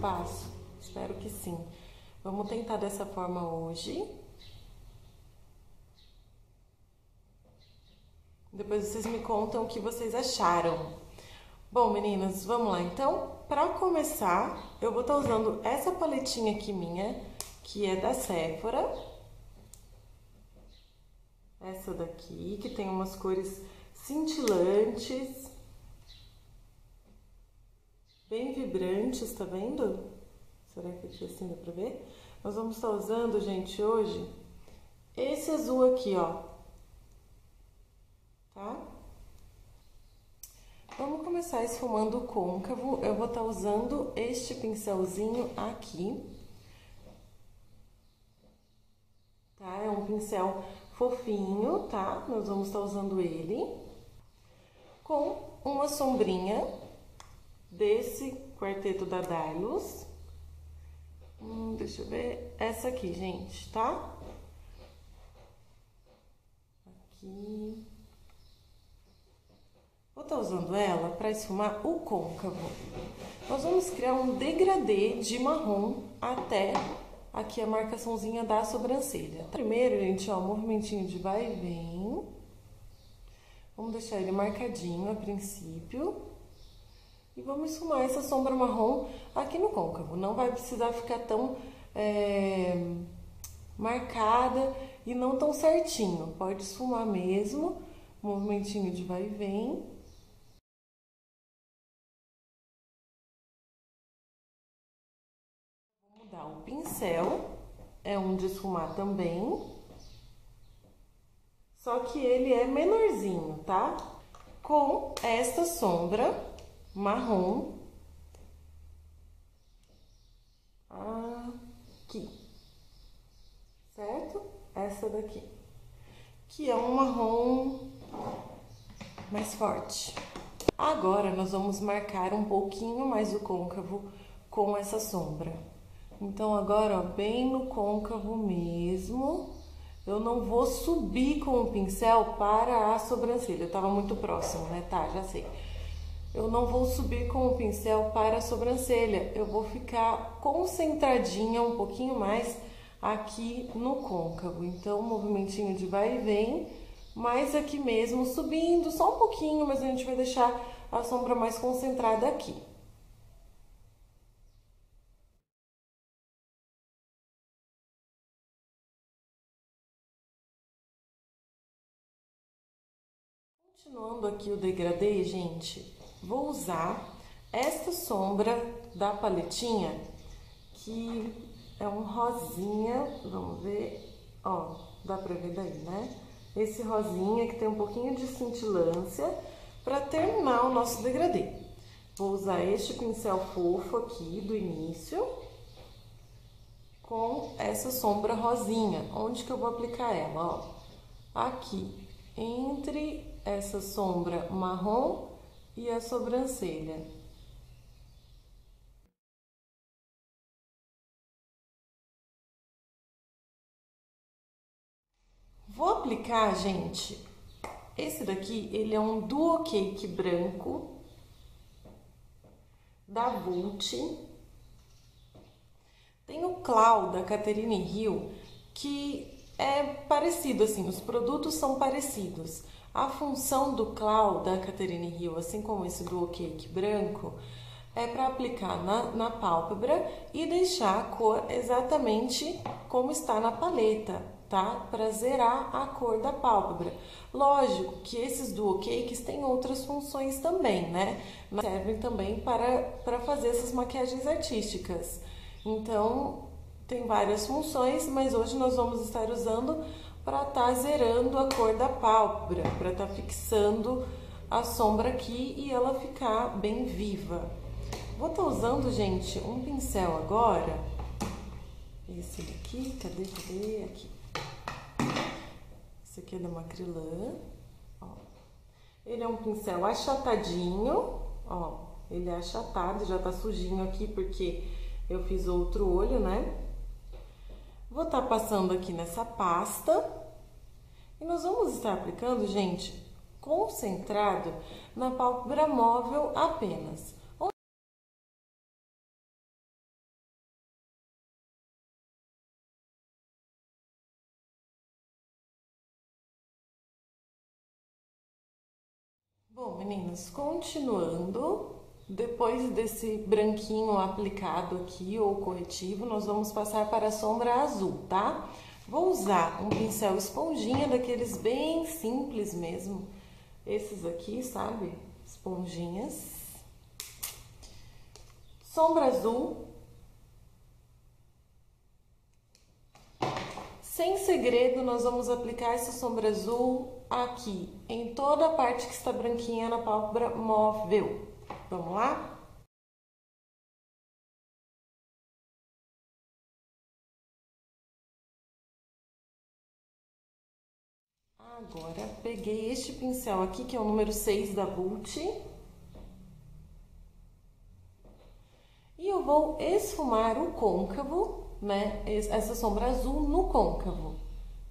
passo? Espero que sim. Vamos tentar dessa forma hoje. Depois vocês me contam o que vocês acharam. Bom, meninas, vamos lá então? Para começar, eu vou estar tá usando essa paletinha aqui minha, que é da Sephora. Essa daqui, que tem umas cores cintilantes, bem vibrantes, tá vendo? Será que assim dá pra ver? Nós vamos estar usando, gente, hoje, esse azul aqui, ó. Tá? Vamos começar esfumando o côncavo. Eu vou estar usando este pincelzinho aqui. Tá? É um pincel fofinho, tá? Nós vamos estar usando ele com uma sombrinha desse quarteto da Dylos. Hum, deixa eu ver. Essa aqui, gente, tá? Aqui. Vou estar usando ela para esfumar o côncavo. Nós vamos criar um degradê de marrom até aqui a marcaçãozinha da sobrancelha. Primeiro, gente, ó, movimentinho de vai e vem. Vamos deixar ele marcadinho a princípio. E vamos esfumar essa sombra marrom aqui no côncavo. Não vai precisar ficar tão é, marcada e não tão certinho. Pode esfumar mesmo, movimentinho de vai e vem. Vou mudar o pincel, é um de esfumar também. Só que ele é menorzinho, tá? Com esta sombra marrom aqui, certo? Essa daqui, que é um marrom mais forte. Agora, nós vamos marcar um pouquinho mais o côncavo com essa sombra. Então, agora, ó, bem no côncavo mesmo, eu não vou subir com o pincel para a sobrancelha. Eu tava muito próximo, né? Tá, já sei eu não vou subir com o pincel para a sobrancelha, eu vou ficar concentradinha um pouquinho mais aqui no côncavo. Então, movimentinho de vai e vem, mas aqui mesmo subindo só um pouquinho, mas a gente vai deixar a sombra mais concentrada aqui. Continuando aqui o degradê, gente, vou usar esta sombra da paletinha, que é um rosinha, vamos ver, ó, dá pra ver daí, né? Esse rosinha que tem um pouquinho de cintilância para terminar o nosso degradê. Vou usar este pincel fofo aqui do início com essa sombra rosinha. Onde que eu vou aplicar ela? Ó, aqui, entre essa sombra marrom e a sobrancelha. Vou aplicar, gente, esse daqui, ele é um Duo Cake branco da Vult. Tem o Clau da Catherine Hill, que é parecido, assim, os produtos são parecidos. A função do Clau da Catherine Hill, assim como esse Duo Cake branco, é para aplicar na, na pálpebra e deixar a cor exatamente como está na paleta, tá? Para zerar a cor da pálpebra. Lógico que esses duo cakes têm outras funções também, né? Servem também para, para fazer essas maquiagens artísticas. Então, tem várias funções, mas hoje nós vamos estar usando para estar tá zerando a cor da pálpebra, para estar tá fixando a sombra aqui e ela ficar bem viva. Vou estar tá usando, gente, um pincel agora. Esse daqui, cadê, cadê? Aqui. Esse aqui é da Macrylan. Ó. Ele é um pincel achatadinho, ó. Ele é achatado, já tá sujinho aqui porque eu fiz outro olho, né? Vou estar tá passando aqui nessa pasta e nós vamos estar aplicando, gente, concentrado na pálpebra móvel apenas. Bom, meninas, continuando, depois desse branquinho aplicado aqui, ou corretivo, nós vamos passar para a sombra azul, tá? Tá? Vou usar um pincel esponjinha, daqueles bem simples mesmo. Esses aqui, sabe? Esponjinhas. Sombra azul. Sem segredo, nós vamos aplicar essa sombra azul aqui, em toda a parte que está branquinha na pálpebra móvel. Vamos lá? Agora, peguei este pincel aqui, que é o número 6 da Bult. E eu vou esfumar o côncavo, né? Essa sombra azul no côncavo.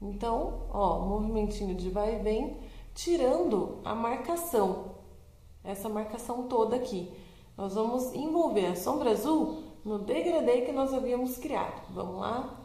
Então, ó, movimentinho de vai e vem, tirando a marcação. Essa marcação toda aqui. Nós vamos envolver a sombra azul no degradê que nós havíamos criado. Vamos lá?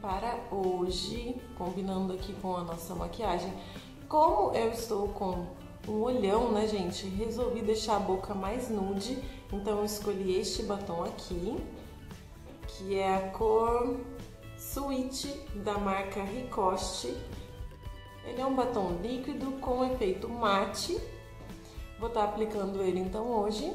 Para hoje, combinando aqui com a nossa maquiagem. Como eu estou com um olhão, né, gente? Resolvi deixar a boca mais nude, então eu escolhi este batom aqui, que é a cor Sweet da marca Ricoste. Ele é um batom líquido com efeito mate. Vou estar tá aplicando ele então hoje.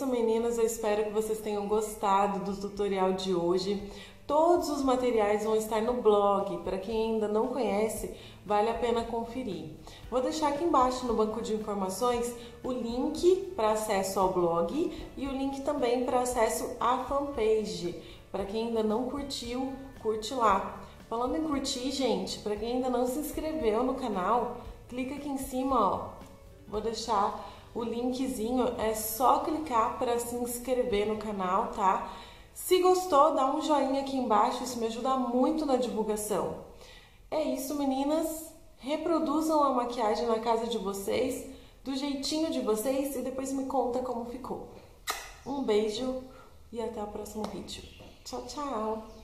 Isso, meninas. Eu espero que vocês tenham gostado do tutorial de hoje. Todos os materiais vão estar no blog. Para quem ainda não conhece, vale a pena conferir. Vou deixar aqui embaixo no banco de informações o link para acesso ao blog e o link também para acesso à fanpage. Para quem ainda não curtiu, curte lá. Falando em curtir, gente, para quem ainda não se inscreveu no canal, clica aqui em cima, ó. Vou deixar o linkzinho é só clicar para se inscrever no canal, tá? Se gostou, dá um joinha aqui embaixo, isso me ajuda muito na divulgação. É isso, meninas. Reproduzam a maquiagem na casa de vocês, do jeitinho de vocês e depois me conta como ficou. Um beijo e até o próximo vídeo. Tchau, tchau!